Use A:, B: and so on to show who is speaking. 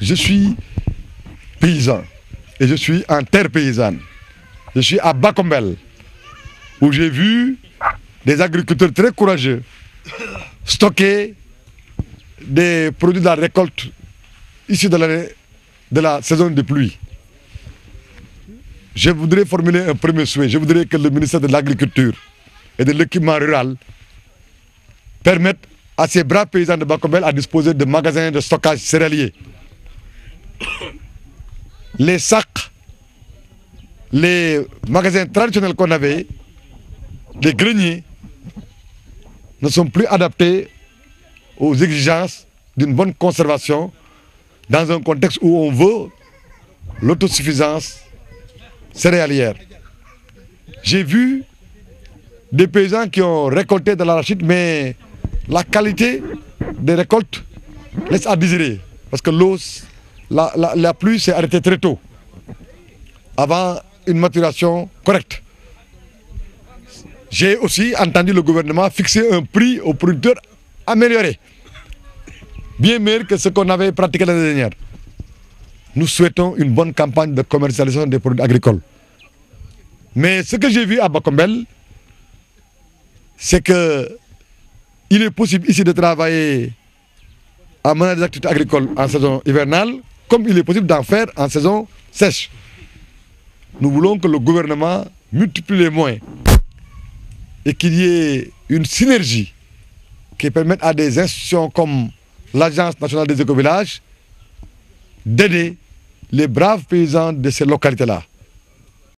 A: je suis paysan et je suis en terre paysanne. Je suis à Bacombel, où j'ai vu des agriculteurs très courageux stocker des produits de la récolte ici de la saison de pluie. Je voudrais formuler un premier souhait. Je voudrais que le ministère de l'Agriculture et de l'équipement rural permette à ces braves paysans de Bacombel à disposer de magasins de stockage céréalier. Les sacs, les magasins traditionnels qu'on avait, les greniers, ne sont plus adaptés aux exigences d'une bonne conservation dans un contexte où on veut l'autosuffisance céréalière. J'ai vu des paysans qui ont récolté de l'arachide, mais la qualité des récoltes laisse à désirer. Parce que l'eau, la, pluie s'est arrêtée très tôt, avant une maturation correcte. J'ai aussi entendu le gouvernement fixer un prix aux producteurs amélioré, bien meilleur que ce qu'on avait pratiqué l'année dernière. Nous souhaitons une bonne campagne de commercialisation des produits agricoles. Mais ce que j'ai vu à Bacombel, c'est que il est possible ici de travailler en menant des activités agricoles en saison hivernale, comme il est possible d'en faire en saison sèche. Nous voulons que le gouvernement multiplie les moyens et qu'il y ait une synergie qui permette à des institutions comme l'Agence nationale des écovillages d'aider les braves paysans de ces localités-là.